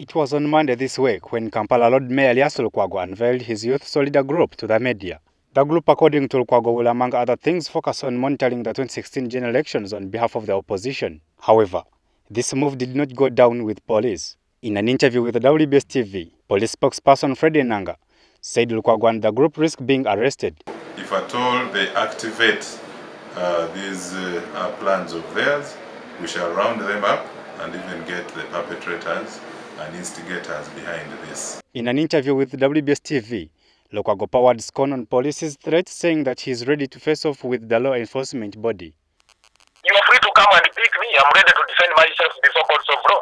It was on Monday this week when Kampala Lord Mayor Erias Lukwago unveiled his Youth Solidarity Group to the media. The group, according to Lukwago, will among other things focus on monitoring the 2016 general elections on behalf of the opposition. However, this move did not go down with police. In an interview with WBS TV, police spokesperson Fred Enanga said Lukwago and the group risk being arrested. If at all they activate uh, these uh, plans of theirs, we shall round them up and even get the perpetrators and instigators behind this. In an interview with WBS TV, Lokwago powered scorn on police's threat, saying that he is ready to face off with the law enforcement body. You are free to come and pick me. I'm ready to defend myself before courts of law.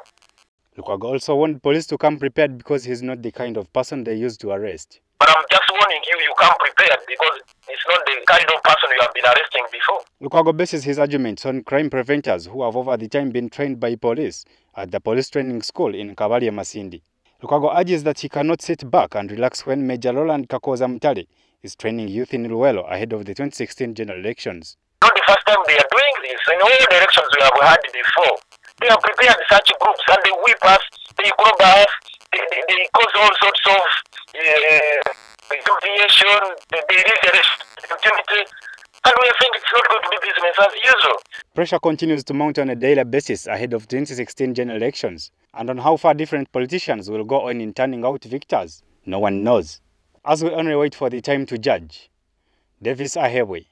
Lukwago also warned police to come prepared because he's not the kind of person they used to arrest. But I'm just warning you, you come prepared because it's not the kind of person you have been arresting before. Lukwago bases his arguments on crime preventers who have over the time been trained by police at the police training school in Kabalye Masindi. Lukwago urges that he cannot sit back and relax when Major Roland Kakooza Mutale is training youth in Luweero ahead of the 2016 general elections. Not the first time they are doing this. In all the elections we have had before, they have prepared such groups and they whip us, they probe us, they, they, they cause all sorts of uh, humiliation, there they a the opportunity, and we think it's not going to be business as usual. Pressure continues to mount on a daily basis ahead of 2016 general elections, and on how far different politicians will go on in turning out victors, no one knows. As we only wait for the time to judge, Davis Ahewe,